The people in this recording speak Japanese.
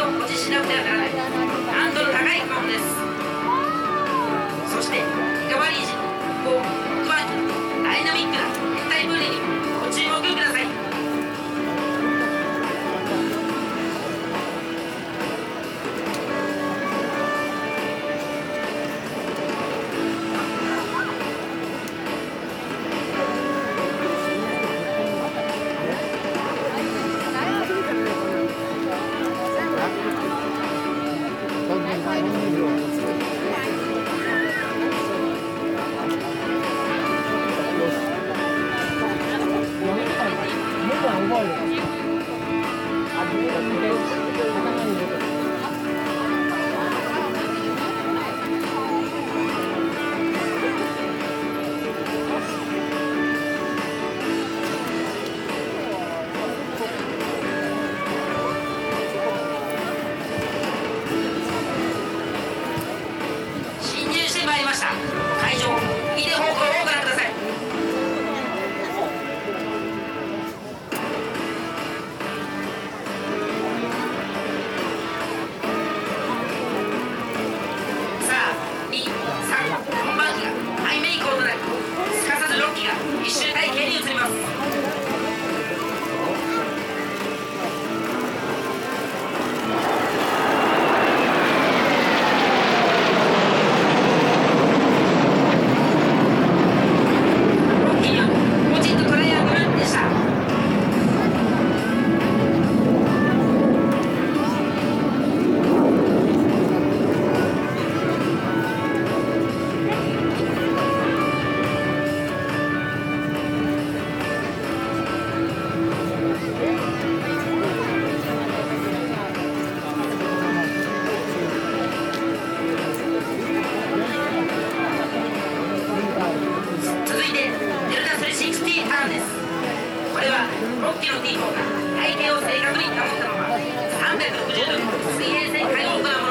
を保持しなくてはならない。Yeah. 6キロ T 体型を正確に保ったまま360度水平線海を行う